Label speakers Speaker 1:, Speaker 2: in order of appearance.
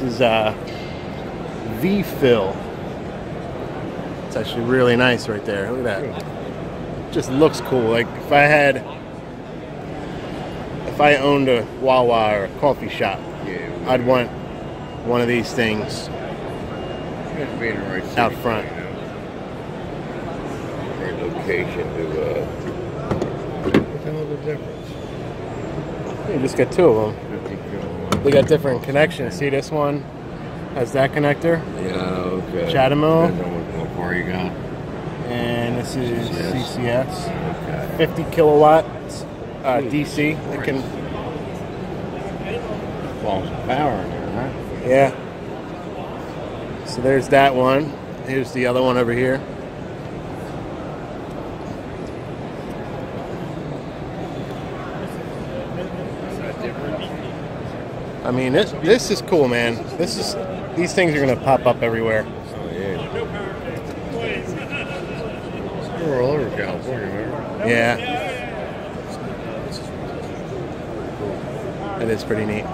Speaker 1: This is uh, V-Fill. It's actually really nice right there. Look at that. Just looks cool. Like if I had, if I owned a Wawa or a coffee shop,
Speaker 2: Yeah.
Speaker 1: I'd want one of these things.
Speaker 2: Must be in the right
Speaker 1: Out front.
Speaker 2: you know. Location to, uh, what the hell the difference?
Speaker 1: You just get two of them.
Speaker 2: 50 kilowatt.
Speaker 1: They got different connections. See this one has that connector,
Speaker 2: Yeah, okay.
Speaker 1: CHAdeMO.
Speaker 2: Depends on what, what car you got.
Speaker 1: and this is
Speaker 2: CCS.
Speaker 1: CCS.
Speaker 2: Okay.
Speaker 1: 50 kilowatts uh, DC. It can,
Speaker 2: Falls some power in there, huh?
Speaker 1: yeah. So there's that one. Here's the other one over here.
Speaker 2: Is that different?
Speaker 1: I mean, this this is cool, man. This is these things are gonna pop up everywhere.
Speaker 2: Oh, yeah. We're all over California, remember?
Speaker 1: Yeah. It is pretty neat.